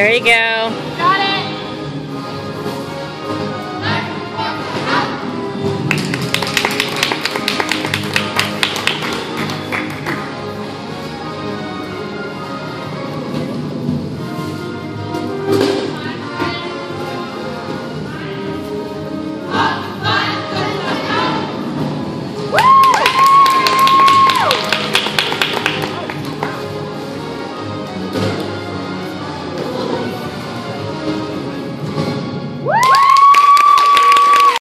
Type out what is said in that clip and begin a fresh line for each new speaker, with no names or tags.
There you go.